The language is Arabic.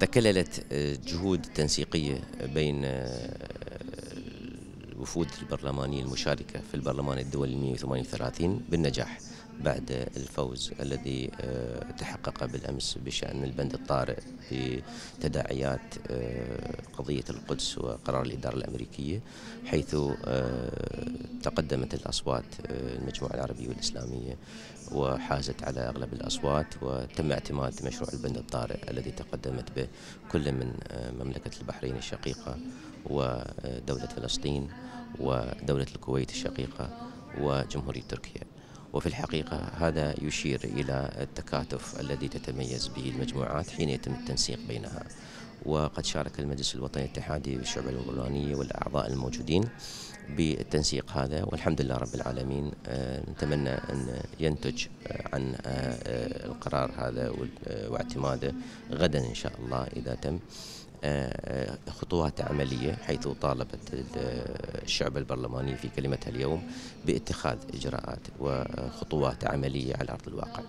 تكللت جهود تنسيقية بين الوفود البرلمانية المشاركة في البرلمان الدولي 138 بالنجاح. بعد الفوز الذي آه، تحقق بالأمس بشأن البند الطارئ بتداعيات آه، قضية القدس وقرار الإدارة الأمريكية حيث آه، تقدمت الأصوات المجموعة العربية والإسلامية وحازت على أغلب الأصوات وتم اعتماد مشروع البند الطارئ الذي تقدمت به كل من مملكة البحرين الشقيقة ودولة فلسطين ودولة الكويت الشقيقة وجمهورية تركيا. وفي الحقيقة هذا يشير إلى التكاتف الذي تتميز به المجموعات حين يتم التنسيق بينها. وقد شارك المجلس الوطني الاتحادي بالشعب البرلمانية والأعضاء الموجودين بالتنسيق هذا والحمد لله رب العالمين. آه، نتمنى أن ينتج عن آه، القرار هذا واعتماده غدا إن شاء الله إذا تم. آه، خطوات عملية حيث طالبت الشعب البرلماني في كلمتها اليوم باتخاذ إجراءات وخطوات عملية على أرض الواقع.